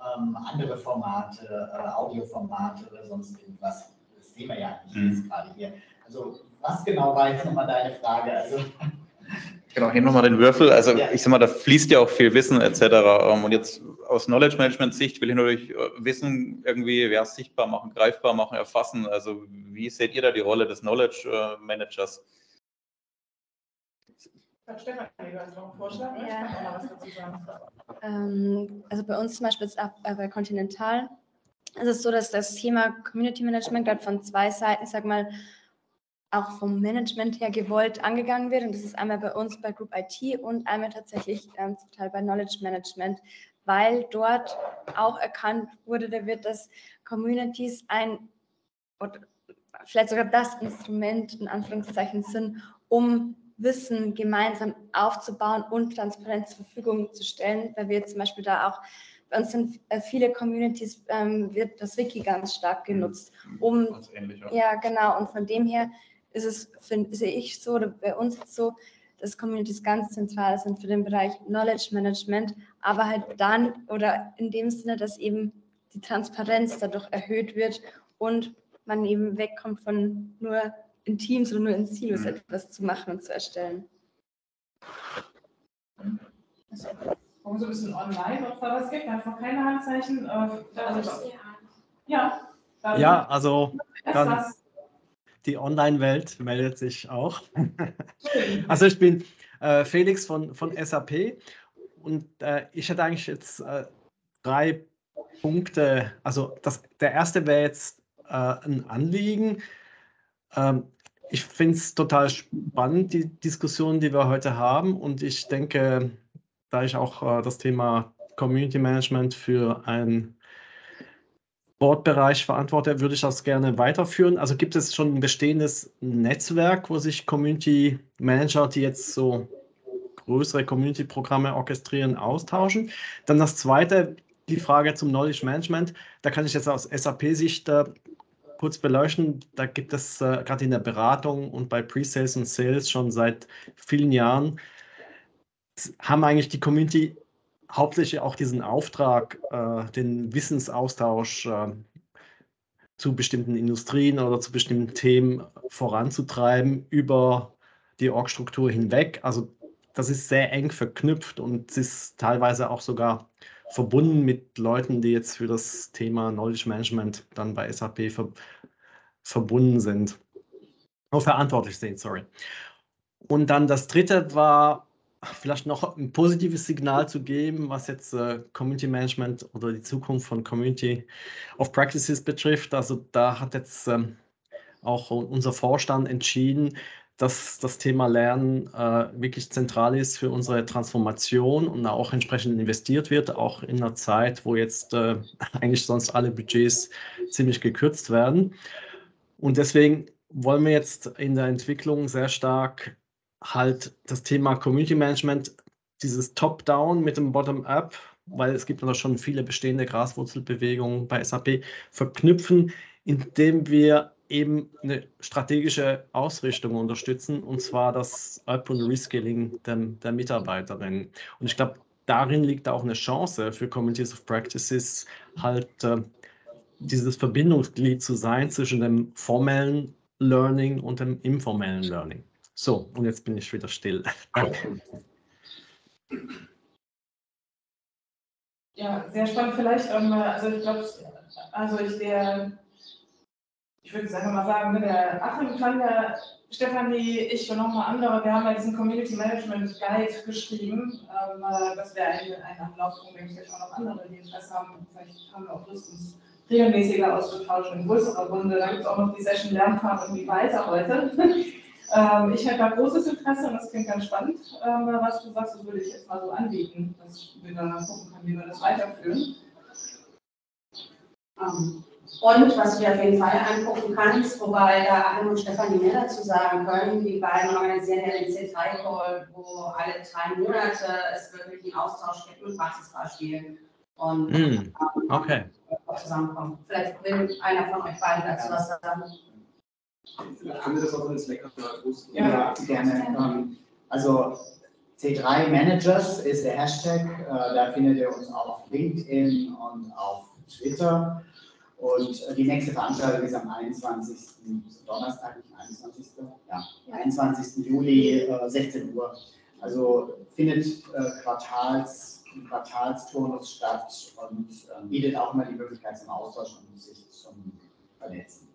ähm, andere Formate, äh, Audioformate oder sonst irgendwas. Das sehen wir ja nicht mhm. gerade hier. Also was genau war jetzt nochmal deine Frage? Also, Genau, hier nochmal den Würfel. Also ja. ich sag mal, da fließt ja auch viel Wissen etc. Ähm, und jetzt aus Knowledge Management Sicht will ich natürlich äh, Wissen irgendwie ja, sichtbar machen, greifbar machen, erfassen. Also wie seht ihr da die Rolle des Knowledge äh, Managers? Stefan, du hast noch einen Vorschlag? Ja. Ich kann auch mal was dazu sagen. Ähm, also bei uns zum Beispiel äh, bei Continental ist es so, dass das Thema Community Management gerade von zwei Seiten, ich sag mal, auch vom Management her gewollt angegangen wird. Und das ist einmal bei uns bei Group IT und einmal tatsächlich ähm, zum Teil bei Knowledge Management. weil dort auch erkannt wurde, da wird, dass Communities ein, oder vielleicht sogar das Instrument in Anführungszeichen sind, um Wissen gemeinsam aufzubauen und transparent zur Verfügung zu stellen, weil wir zum Beispiel da auch bei uns sind äh, viele Communities, ähm, wird das Wiki ganz stark genutzt, um ja genau und von dem her ist es, find, sehe ich so, oder bei uns ist es so, dass Communities ganz zentral sind für den Bereich Knowledge Management, aber halt dann oder in dem Sinne, dass eben die Transparenz dadurch erhöht wird und man eben wegkommt von nur in Teams oder nur in Silos mhm. etwas zu machen und zu erstellen. Warum so ein bisschen online, ob es da was gibt? Einfach keine Handzeichen. Äh, also, ja. Ja, also dann, die Online-Welt meldet sich auch. also ich bin äh, Felix von, von SAP und äh, ich hätte eigentlich jetzt äh, drei Punkte. Also das, der erste wäre jetzt äh, ein Anliegen. Ähm, ich finde es total spannend, die Diskussion, die wir heute haben. Und ich denke, da ich auch äh, das Thema Community Management für ein Sportbereich verantworte, würde ich das gerne weiterführen. Also gibt es schon ein bestehendes Netzwerk, wo sich Community Manager, die jetzt so größere Community-Programme orchestrieren, austauschen. Dann das zweite, die Frage zum Knowledge Management. Da kann ich jetzt aus SAP-Sicht äh, kurz beleuchten. Da gibt es äh, gerade in der Beratung und bei Pre-Sales und Sales schon seit vielen Jahren, haben eigentlich die Community hauptsächlich auch diesen Auftrag, äh, den Wissensaustausch äh, zu bestimmten Industrien oder zu bestimmten Themen voranzutreiben über die Org-Struktur hinweg. Also das ist sehr eng verknüpft und ist teilweise auch sogar verbunden mit Leuten, die jetzt für das Thema Knowledge Management dann bei SAP ver verbunden sind. Oh, verantwortlich sind, sorry. Und dann das dritte war vielleicht noch ein positives Signal zu geben, was jetzt äh, Community Management oder die Zukunft von Community of Practices betrifft. Also da hat jetzt ähm, auch unser Vorstand entschieden, dass das Thema Lernen äh, wirklich zentral ist für unsere Transformation und auch entsprechend investiert wird, auch in einer Zeit, wo jetzt äh, eigentlich sonst alle Budgets ziemlich gekürzt werden. Und deswegen wollen wir jetzt in der Entwicklung sehr stark halt das Thema Community Management, dieses Top-Down mit dem Bottom-Up, weil es gibt noch schon viele bestehende Graswurzelbewegungen bei SAP, verknüpfen, indem wir eben eine strategische Ausrichtung unterstützen, und zwar das Up- und Reskilling der, der Mitarbeiterinnen. Und ich glaube, darin liegt auch eine Chance für Communities of Practices, halt äh, dieses Verbindungsglied zu sein zwischen dem formellen Learning und dem informellen Learning. So, und jetzt bin ich wieder still. Danke. Ja, sehr spannend. Vielleicht, ähm, also ich glaube, also ich der, ich würde es einfach mal sagen, ne, der Achim kann der Stefanie, ich und nochmal andere, wir haben ja diesen Community Management Guide geschrieben. Ähm, äh, das wäre ein, ein Anlaufpunkt, denke ich, auch noch andere, die Interesse haben. Vielleicht haben wir auch Lust, uns regelmäßiger auszutauschen in größerer Runde. Da gibt es auch noch die Session Lernfahrt und die weiter heute. Ähm, ich hätte da großes Interesse und das klingt ganz spannend, ähm, was du sagst, das würde ich jetzt mal so anbieten, dass wir dann gucken können, wie wir das weiterführen. Ähm, und was du dir auf jeden Fall angucken kannst, wobei da Anne und Stefanie mehr dazu sagen können, die beiden organisieren ja den C3-Call, wo alle drei Monate es wirklich einen Austausch gibt mit Praxisbeispielen. Und mm, okay. zusammenkommen. Vielleicht will einer von euch beiden dazu was sagen. Haben wir das auch ins Slack Ja, gerne. Ähm, also C3 Managers ist der Hashtag, äh, da findet ihr uns auch auf LinkedIn und auf Twitter. Und äh, die nächste Veranstaltung ist am 21. Donnerstag, nicht 21. Ja, 21. Juli, 16 äh, Uhr. Also findet Quartals, Quartalsturnus statt und bietet auch immer die Möglichkeit zum Austausch und sich zum Vernetzen.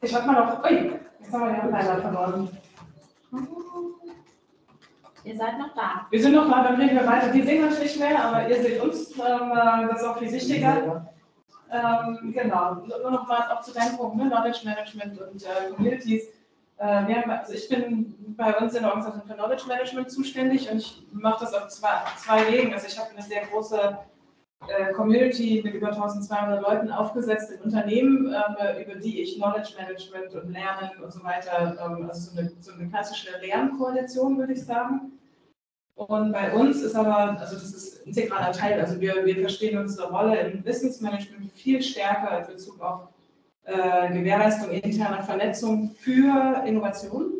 Ich hab mal noch. Ui, jetzt haben wir den Anleiser verloren. Ihr seid noch da. Wir sind noch da, dann reden wir weiter. Die sehen uns nicht mehr, aber ihr seht uns. Ähm, das ist auch viel wichtiger. Ähm, genau. Nur noch mal auch zu deinem Punkt, ne? Knowledge Management und äh, Communities. Äh, wir haben, also ich bin bei uns in der Organisation für Knowledge Management zuständig und ich mache das auf zwei, zwei Wegen. Also ich habe eine sehr große äh, Community mit über 1200 Leuten aufgesetzt im Unternehmen, äh, über die ich Knowledge Management und Lernen und so weiter, ähm, also so eine, so eine klassische Lernkoalition, würde ich sagen. Und bei uns ist aber, also das ist ein integraler Teil, also wir, wir verstehen unsere Rolle im Wissensmanagement viel stärker in Bezug auf äh, Gewährleistung interner Vernetzung für Innovation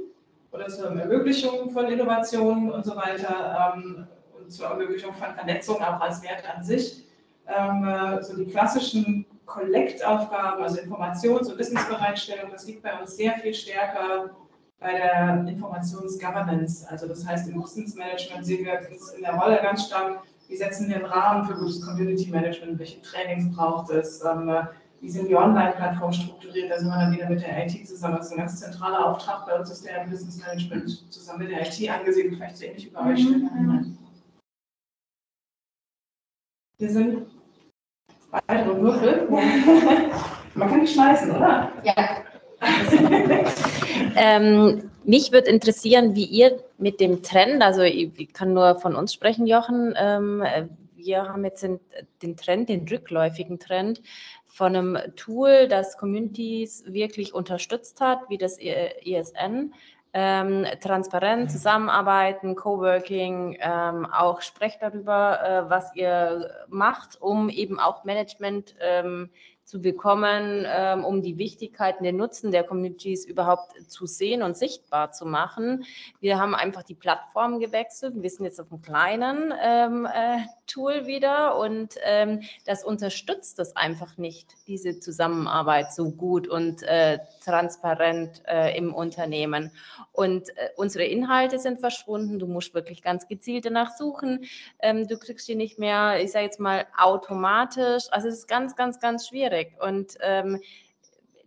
oder zur Ermöglichung von Innovationen und so weiter ähm, und zur Ermöglichung von Vernetzung auch als Wert an sich. Ähm, äh, so die klassischen Kollektaufgaben, also Informations- und Wissensbereitstellung, das liegt bei uns sehr viel stärker bei der Informationsgovernance. Also das heißt, im Wissensmanagement sehen wir uns in der Rolle ganz stark, wie setzen wir einen Rahmen für gutes Community Management, welche Trainings braucht es, ähm, wie sind die Online-Plattformen strukturiert, da sind wir dann wieder mit der IT zusammen. Das ist ein ganz zentraler Auftrag bei uns, ist der Wissensmanagement zusammen mit der IT angesiedelt, vielleicht ähnlich wie bei euch. Mhm. Wir sind weitere Würfel. Man kann die schmeißen, oder? Ja. ähm, mich würde interessieren, wie ihr mit dem Trend, also ich kann nur von uns sprechen, Jochen, ähm, wir haben jetzt den, den Trend, den rückläufigen Trend von einem Tool, das Communities wirklich unterstützt hat, wie das ESN, ähm, transparent zusammenarbeiten, Coworking, ähm, auch sprecht darüber, äh, was ihr macht, um eben auch Management ähm, zu bekommen, ähm, um die Wichtigkeit und den Nutzen der Communities überhaupt zu sehen und sichtbar zu machen. Wir haben einfach die Plattform gewechselt. Wir sind jetzt auf einem kleinen ähm, äh, Tool wieder und ähm, das unterstützt das einfach nicht, diese Zusammenarbeit so gut und äh, transparent äh, im Unternehmen. Und äh, unsere Inhalte sind verschwunden. Du musst wirklich ganz gezielt danach suchen. Ähm, du kriegst die nicht mehr, ich sage jetzt mal, automatisch. Also es ist ganz, ganz, ganz schwierig schwierig. Und ähm,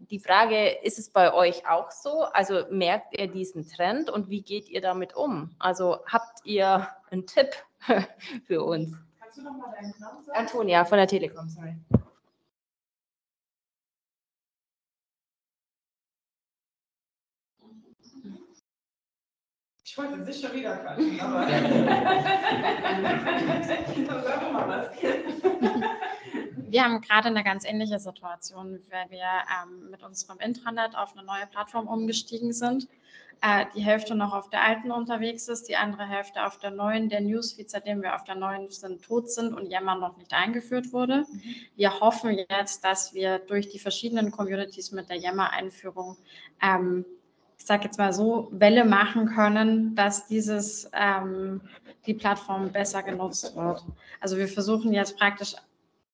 die Frage, ist es bei euch auch so? Also merkt ihr diesen Trend und wie geht ihr damit um? Also habt ihr einen Tipp für uns? Kannst du noch mal deinen Namen sagen? Antonia von der Telekom, sorry. Ich wollte sich schon wieder quatschen, aber. Sag mal was. Wir haben gerade eine ganz ähnliche Situation, weil wir ähm, mit unserem Intranet auf eine neue Plattform umgestiegen sind. Äh, die Hälfte noch auf der alten unterwegs ist, die andere Hälfte auf der neuen. Der Newsfeed, seitdem wir auf der neuen sind, tot sind und Yammer noch nicht eingeführt wurde. Mhm. Wir hoffen jetzt, dass wir durch die verschiedenen Communities mit der Yammer-Einführung ähm, ich sage jetzt mal so, Welle machen können, dass dieses, ähm, die Plattform besser genutzt wird. Also wir versuchen jetzt praktisch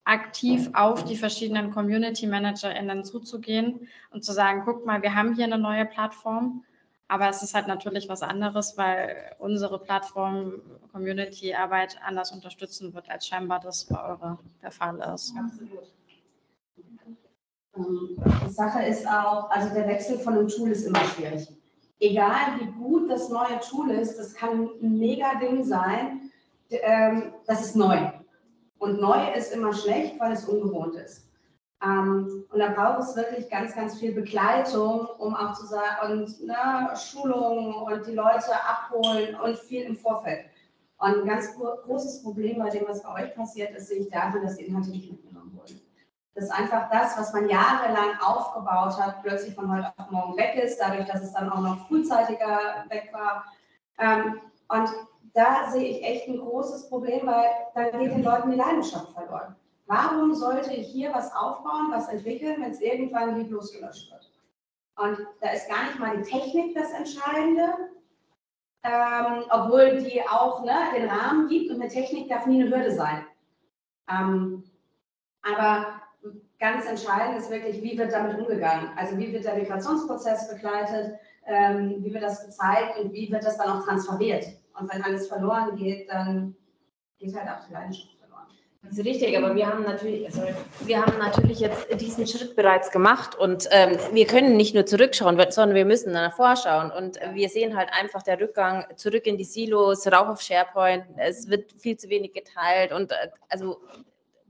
aktiv auf die verschiedenen Community ManagerInnen zuzugehen und zu sagen, guck mal, wir haben hier eine neue Plattform, aber es ist halt natürlich was anderes, weil unsere Plattform Community-Arbeit anders unterstützen wird, als scheinbar das bei eurer der Fall ist. Absolut. Ähm, die Sache ist auch, also der Wechsel von einem Tool ist immer schwierig. Egal wie gut das neue Tool ist, das kann ein mega Ding sein, ähm, das ist neu. Und neu ist immer schlecht, weil es ungewohnt ist. Ähm, und da braucht es wirklich ganz, ganz viel Begleitung, um auch zu sagen, und ne, Schulungen und die Leute abholen und viel im Vorfeld. Und ein ganz großes Problem bei dem, was bei euch passiert ist, sehe ich darin, dass die Inhalte nicht mitgenommen wurden. Dass einfach das, was man jahrelang aufgebaut hat, plötzlich von heute auf morgen weg ist, dadurch, dass es dann auch noch frühzeitiger weg war. Ähm, und da sehe ich echt ein großes Problem, weil da geht den Leuten die Leidenschaft verloren. Warum sollte ich hier was aufbauen, was entwickeln, wenn es irgendwann lieblos gelöscht wird? Und da ist gar nicht mal die Technik das Entscheidende, ähm, obwohl die auch ne, den Rahmen gibt und eine Technik darf nie eine Hürde sein. Ähm, aber ganz entscheidend ist wirklich, wie wird damit umgegangen? Also wie wird der Migrationsprozess begleitet? Ähm, wie wird das gezeigt und wie wird das dann auch transferiert? Und wenn alles verloren geht, dann geht halt auch die Leidenschaft verloren. Das ist richtig, aber wir haben natürlich, sorry, wir haben natürlich jetzt diesen Schritt bereits gemacht und ähm, wir können nicht nur zurückschauen, sondern wir müssen nach vorschauen. Und wir sehen halt einfach der Rückgang zurück in die Silos, Rauch auf SharePoint. Es wird viel zu wenig geteilt und äh, also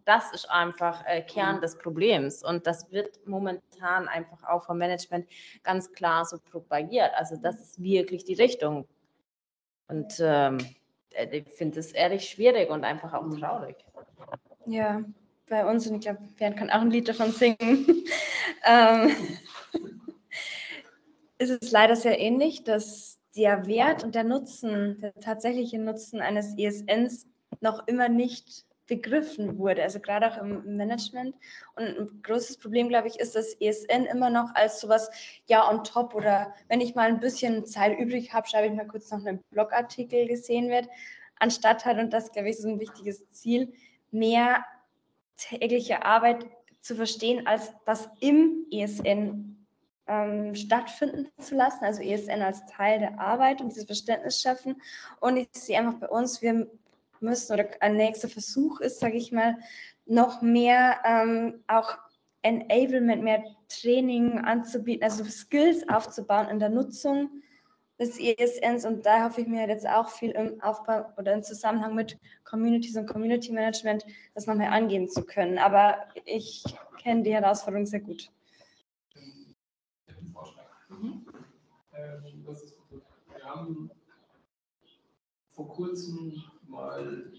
das ist einfach äh, Kern des Problems. Und das wird momentan einfach auch vom Management ganz klar so propagiert. Also das ist wirklich die Richtung. Und ähm, äh, ich finde es ehrlich schwierig und einfach auch traurig. Ja, bei uns, und ich glaube, Bernd kann auch ein Lied davon singen, ähm, ist es leider sehr ähnlich, dass der Wert und der Nutzen, der tatsächliche Nutzen eines ESNs noch immer nicht begriffen wurde, also gerade auch im Management. Und ein großes Problem, glaube ich, ist, dass ESN immer noch als sowas, ja, on top oder wenn ich mal ein bisschen Zeit übrig habe, schreibe ich mal kurz noch einen Blogartikel gesehen wird, anstatt halt, und das, glaube ich, ist ein wichtiges Ziel, mehr tägliche Arbeit zu verstehen, als das im ESN ähm, stattfinden zu lassen, also ESN als Teil der Arbeit und dieses Verständnis schaffen. Und ich sehe einfach bei uns, wir müssen oder ein nächster Versuch ist, sage ich mal, noch mehr ähm, auch Enablement, mehr Training anzubieten, also Skills aufzubauen in der Nutzung des ESNs und da hoffe ich mir halt jetzt auch viel im Aufbau oder im Zusammenhang mit Communities und Community Management das noch mehr angehen zu können. Aber ich kenne die Herausforderung sehr gut. Mhm. Ähm, das ist gut. Wir haben vor kurzem mal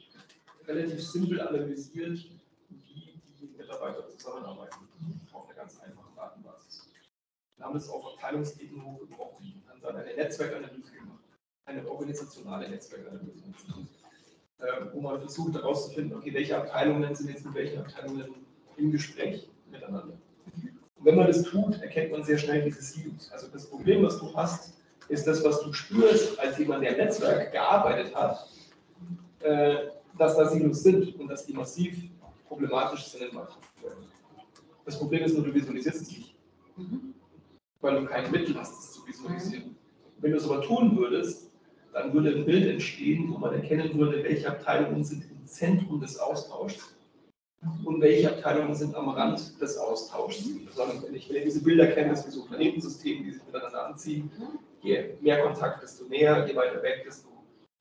relativ simpel analysiert, wie die Mitarbeiter zusammenarbeiten auf einer ganz einfachen Datenbasis. Wir haben das auf Abteilungsebene hochgebrochen, haben dann eine Netzwerkanalyse gemacht, eine organisationale Netzwerkanalyse, wo man versucht herauszufinden, okay, welche Abteilungen sind jetzt mit welchen Abteilungen im Gespräch miteinander. Und wenn man das tut, erkennt man sehr schnell diese Silos. Also das Problem, was du hast, ist das, was du spürst, als jemand, der im Netzwerk gearbeitet hat, dass da Silos sind und dass die massiv problematisch sind in manchen Fällen. Das Problem ist nur, du visualisierst es nicht. Mhm. Weil du kein Mittel hast, es zu visualisieren. Wenn du es aber tun würdest, dann würde ein Bild entstehen, wo man erkennen würde, welche Abteilungen sind im Zentrum des Austauschs und welche Abteilungen sind am Rand des Austauschs. Wenn, ich, wenn ihr diese Bilder kennt, das wie so Planetensysteme, die sich miteinander anziehen, je mehr Kontakt, desto näher, je weiter weg, desto.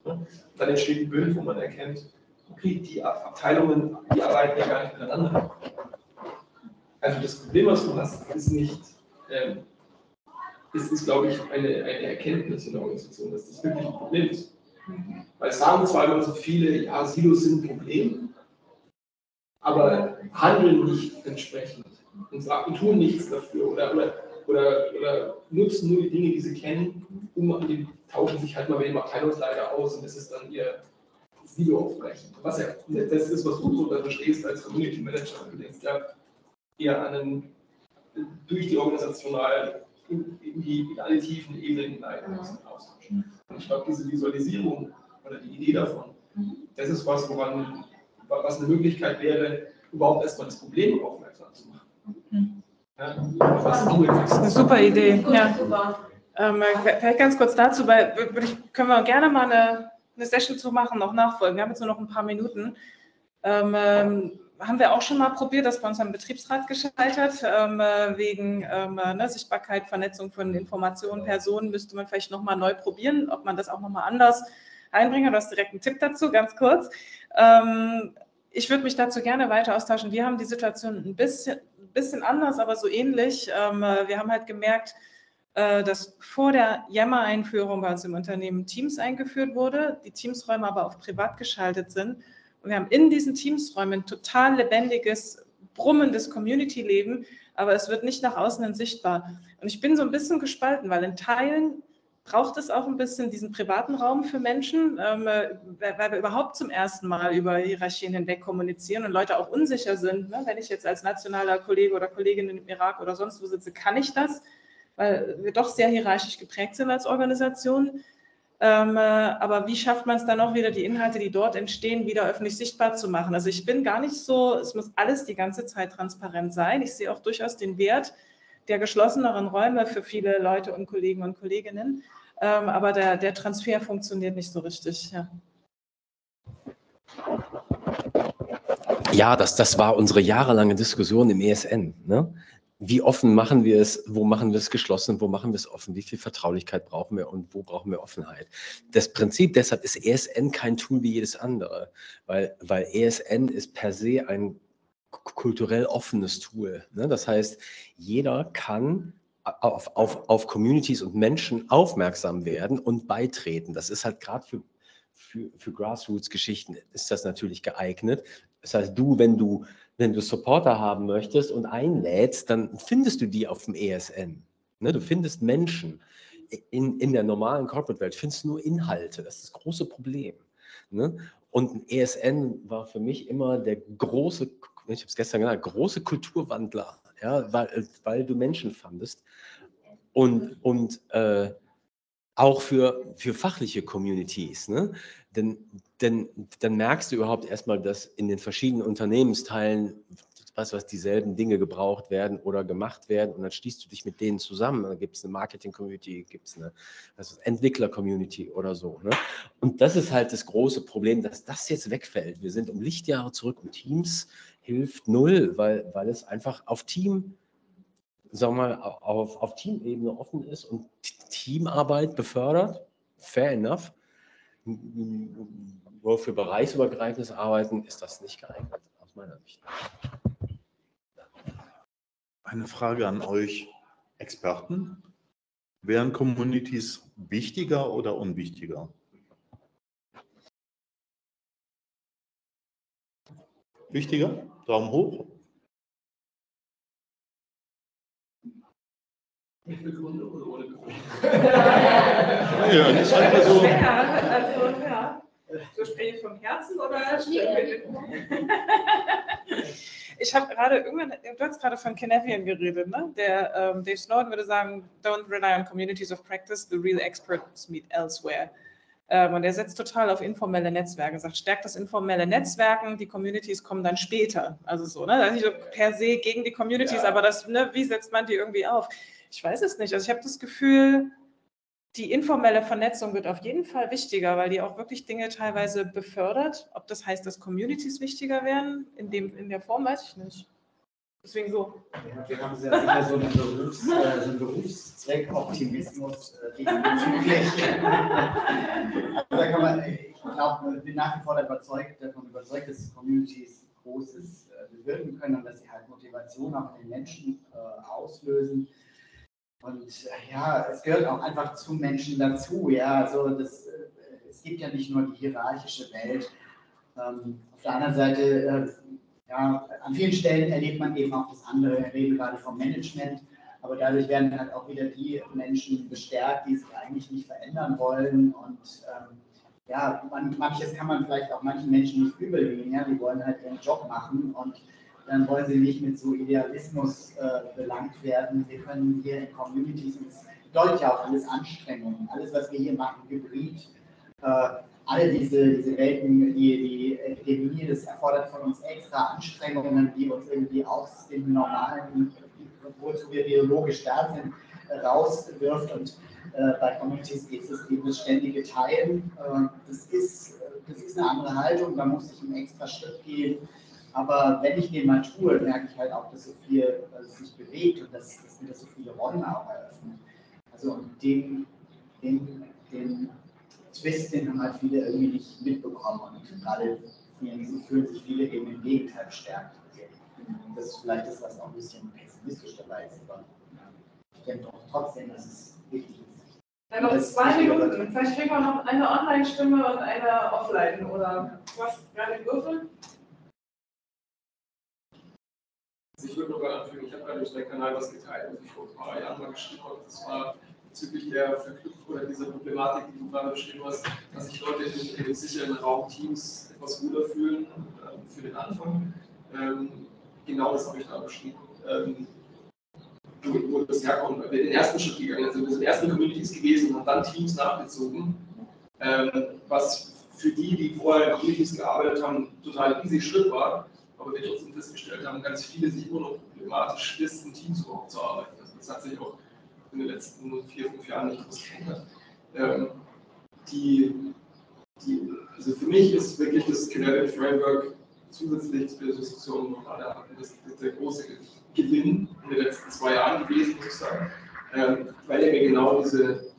Ne? Dann entsteht ein Bild, wo man erkennt, okay, die Abteilungen, die arbeiten ja gar nicht miteinander. Also das Problem, was du hast, ist nicht, ähm, ist, ist glaube ich, eine, eine Erkenntnis in der Organisation, dass das wirklich ein Problem ist. Weil es sagen zwar immer so viele, ja, Silos sind ein Problem, aber handeln nicht entsprechend und, sagen, tun nichts dafür oder, oder, oder, oder nutzen nur die Dinge, die sie kennen, um die tauschen sich halt mal mit dem Abteilungsleiter aus und das ist dann ihr Silo aufbrechen. Was ja das ist, was du so da verstehst als Community Manager. Du denkst ja eher an einen durch die organisational in, in, die, in alle tiefen Ebenen hinein mhm. Austausch. Und ich glaube, diese Visualisierung oder die Idee davon, mhm. das ist was, woran was eine Möglichkeit wäre, überhaupt erstmal das Problem aufmerksam zu machen. Mhm. Ja, was du das ist eine super Idee. Ja. Ähm, vielleicht ganz kurz dazu, weil können wir gerne mal eine, eine Session zu machen, noch nachfolgen. Wir haben jetzt nur noch ein paar Minuten. Ähm, ähm, haben wir auch schon mal probiert, das bei unserem Betriebsrat gescheitert, ähm, wegen ähm, ne, Sichtbarkeit, Vernetzung von Informationen, Personen, müsste man vielleicht nochmal neu probieren, ob man das auch nochmal anders einbringen. Du hast direkt einen Tipp dazu, ganz kurz. Ähm, ich würde mich dazu gerne weiter austauschen. Wir haben die Situation ein bisschen, bisschen anders, aber so ähnlich. Ähm, wir haben halt gemerkt, äh, dass vor der Yammer-Einführung bei uns im Unternehmen Teams eingeführt wurde, die Teamsräume aber auch privat geschaltet sind. Und wir haben in diesen Teamsräumen total lebendiges, brummendes Community-Leben, aber es wird nicht nach außen hin sichtbar. Und ich bin so ein bisschen gespalten, weil in Teilen braucht es auch ein bisschen diesen privaten Raum für Menschen, ähm, weil wir überhaupt zum ersten Mal über Hierarchien hinweg kommunizieren und Leute auch unsicher sind. Ne? Wenn ich jetzt als nationaler Kollege oder Kollegin im Irak oder sonst wo sitze, kann ich das? Weil wir doch sehr hierarchisch geprägt sind als Organisation. Ähm, äh, aber wie schafft man es dann auch wieder, die Inhalte, die dort entstehen, wieder öffentlich sichtbar zu machen? Also ich bin gar nicht so, es muss alles die ganze Zeit transparent sein. Ich sehe auch durchaus den Wert der geschlosseneren Räume für viele Leute und Kollegen und Kolleginnen. Ähm, aber der, der Transfer funktioniert nicht so richtig. Ja. Ja, das, das war unsere jahrelange Diskussion im ESN. Ne? Wie offen machen wir es? Wo machen wir es geschlossen? Wo machen wir es offen? Wie viel Vertraulichkeit brauchen wir und wo brauchen wir Offenheit? Das Prinzip deshalb ist ESN kein Tool wie jedes andere, weil, weil ESN ist per se ein kulturell offenes Tool. Ne? Das heißt, jeder kann auf, auf, auf Communities und Menschen aufmerksam werden und beitreten. Das ist halt gerade für, für, für Grassroots-Geschichten ist das natürlich geeignet. Das heißt, du, wenn du, wenn du Supporter haben möchtest und einlädst, dann findest du die auf dem ESN. Ne? Du findest Menschen. In, in der normalen Corporate-Welt findest du nur Inhalte. Das ist das große Problem. Ne? Und ein ESN war für mich immer der große, ich habe es gestern genannt, große Kulturwandler, ja, weil, weil du Menschen fandest. Und, und äh, auch für, für fachliche Communities. Ne? Denn, denn dann merkst du überhaupt erstmal, dass in den verschiedenen Unternehmensteilen was, was dieselben Dinge gebraucht werden oder gemacht werden und dann schließt du dich mit denen zusammen. Da gibt es eine Marketing-Community, gibt es eine Entwickler-Community oder so. Ne? Und das ist halt das große Problem, dass das jetzt wegfällt. Wir sind um Lichtjahre zurück und Teams hilft null, weil, weil es einfach auf Team, sagen wir mal, auf, auf Teamebene offen ist und Teamarbeit befördert. Fair enough. Nur für bereichsübergreifendes Arbeiten ist das nicht geeignet, aus meiner Sicht. Eine Frage an euch Experten. Wären Communities wichtiger oder unwichtiger? Wichtiger? Daumen hoch. Mit Begründung oder ohne Begründung? ja, das ist einfach so. Ja, also, ja. So spreche ich vom Herzen oder Ich habe gerade irgendwann, du hast gerade von Kenevian geredet, ne? Der ähm, Dave Snowden würde sagen, don't rely on communities of practice, the real experts meet elsewhere. Ähm, und er setzt total auf informelle Netzwerke, sagt, stärkt das informelle Netzwerken, die Communities kommen dann später. Also so, ne? Das ist nicht so per se gegen die Communities, ja. aber das, ne, wie setzt man die irgendwie auf? Ich weiß es nicht. Also ich habe das Gefühl, die informelle Vernetzung wird auf jeden Fall wichtiger, weil die auch wirklich Dinge teilweise befördert. Ob das heißt, dass Communities wichtiger werden, in, dem, in der Form weiß ich nicht. Deswegen so. Ja, wir haben sehr sicher so einen, Berufs-, äh, so einen Berufszweckoptimismus äh, diesbezüglich. da kann man, ich glaube, bin nach wie vor überzeugt, davon überzeugt, dass Communities Großes äh, bewirken können und dass sie halt Motivation auch in den Menschen äh, auslösen. Und äh, ja, es gehört auch einfach zu Menschen dazu. Ja, also das, äh, es gibt ja nicht nur die hierarchische Welt. Ähm, auf der anderen Seite, äh, ja, an vielen Stellen erlebt man eben auch das andere. Wir reden gerade vom Management, aber dadurch werden halt auch wieder die Menschen bestärkt, die sich eigentlich nicht verändern wollen. Und ähm, ja, man, manches kann man vielleicht auch manchen Menschen nicht übel nehmen. Ja, die wollen halt ihren Job machen und dann wollen sie nicht mit so Idealismus äh, belangt werden. Wir können hier in Communities, es bedeutet ja auch alles Anstrengungen, alles, was wir hier machen, Hybrid, äh, all diese, diese Welten, die, die Epidemie, das erfordert von uns extra Anstrengungen, die uns irgendwie aus dem normalen, wozu wir biologisch da sind, rauswirft. Und äh, bei Communities geht es eben das ständige Teilen. Äh, das, ist, das ist eine andere Haltung, da muss ich einen extra Schritt gehen. Aber wenn ich den mal tue, merke ich halt auch, dass so viel es sich bewegt und dass, dass mir das so viele Räume auch eröffnet. Also und den, den, den Twist, den haben halt viele irgendwie nicht mitbekommen. Und gerade fühlen sich viele eben im Gegenteil bestärkt. Das ist vielleicht das, was auch ein bisschen pessimistisch dabei ist. Aber ich denke doch trotzdem, dass es wichtig ist. Ja, noch zwei Minuten. Vielleicht kriegen wir noch eine Online-Stimme und eine Offline. Oder was? Gerade Würfel? Also ich noch mal anfügen, ich habe gerade durch deinen Kanal was geteilt, was ich vor ein paar Jahren mal geschrieben habe. Das war bezüglich der Verknüpfung oder dieser Problematik, die du gerade beschrieben hast, dass sich Leute in, in sicheren Raumteams etwas wohler fühlen äh, für den Anfang. Ähm, genau das habe ich da beschrieben. Ähm, wo, das herkommt. Wir den ersten Schritt gegangen sind. Wir sind erst in Communities gewesen und dann Teams nachgezogen, ähm, was für die, die vorher in Communities gearbeitet haben, total easy Schritt war aber wir trotzdem festgestellt haben, ganz viele sich immer noch problematisch ist, in Teams überhaupt zu arbeiten. Das hat sich auch in den letzten vier, fünf Jahren nicht groß geändert. Ähm, die, die, also für mich ist wirklich das Canadian Framework zusätzlich zu der Diskussion, wir gerade hatten, der große Gewinn in den letzten zwei Jahren gewesen, muss ich sagen, ähm, weil er mir genau diese,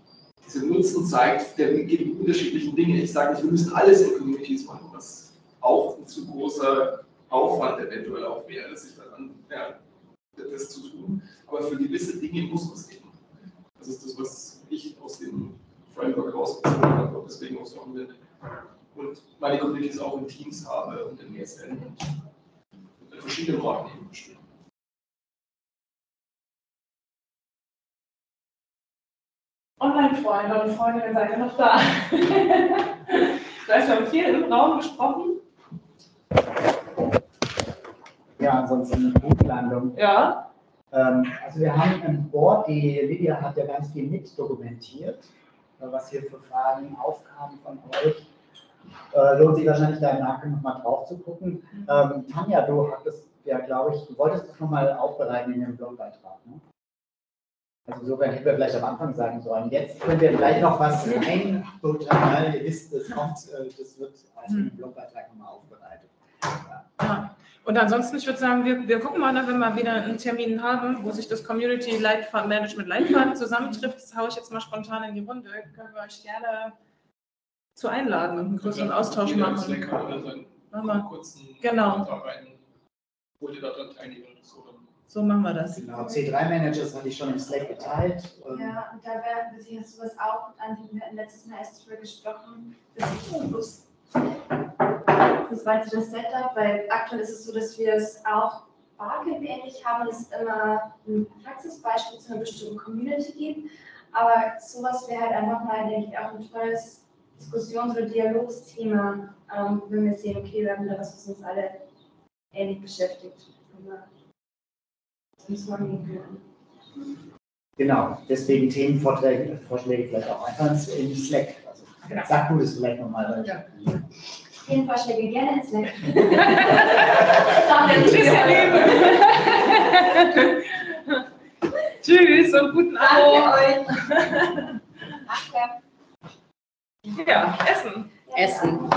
diese Nutzen zeigt, der gegen unterschiedlichen Dinge. Ich sage nicht, wir müssen alles in Communities machen, was auch ein zu großer Aufwand eventuell auch wäre, sich daran, ja, das zu tun. Aber für gewisse Dinge muss man es eben. Das ist das, was ich aus dem Framework rausgezogen habe und deswegen auch so anwende. Und meine Communities auch in Teams habe und in ESN und in verschiedenen Orten eben bestehen. Online-Freunde und Freundinnen, seid ihr noch da? da ist schon viel im Raum gesprochen. Ja, ansonsten eine Punktlandung. Ja. Ähm, also wir haben ein Board, die Lydia hat ja ganz viel mit dokumentiert, was hier für Fragen aufkamen von euch. Äh, lohnt sich wahrscheinlich da im Nachgang nochmal drauf zu gucken. Ähm, Tanja, du hattest ja, glaube ich, du wolltest das nochmal aufbereiten in dem Blogbeitrag. Ne? Also insofern hätten wir vielleicht am Anfang sagen sollen. Jetzt können wir vielleicht noch was reinbuttern, ihr wisst, das kommt, äh, das wird also im Blogbeitrag nochmal aufbereitet. Ja. Und ansonsten, ich würde sagen, wir, wir gucken mal, wenn wir wieder einen Termin haben, wo sich das Community Leitfaden, Management Leitfaden zusammentrifft. Das haue ich jetzt mal spontan in die Runde. Können wir euch gerne zu einladen und einen größeren Austausch machen. Machen wir. kurzen Genau. Wo ihr daran teilnehmen so So machen wir das. Genau, C3-Managers hatte ich schon im Slack geteilt. Ähm, Ja, und da wäre, das hast du was auch, an dem wir letztes Mal erst drüber gesprochen, das Fokus. Das war jetzt das Setup, weil aktuell ist es so, dass wir es auch Barcamp ähnlich haben und es immer ein Praxisbeispiel zu einer bestimmten Community gibt. Aber sowas wäre halt einfach mal, denke ich, auch ein tolles Diskussions- oder Dialogsthema, ähm, wenn wir sehen, okay, wir haben da was, was uns alle ähnlich beschäftigt. Das müssen wir hinkriegen. Genau, deswegen Themenvorschläge Vorschläge vielleicht auch einfach im Slack. Also, sag du das vielleicht nochmal. Ja. Themenvorschläge gerne ins Slack. Tschüss, ihr Lieben. Tschüss und guten Abend. Danke. Ja, Essen. Essen.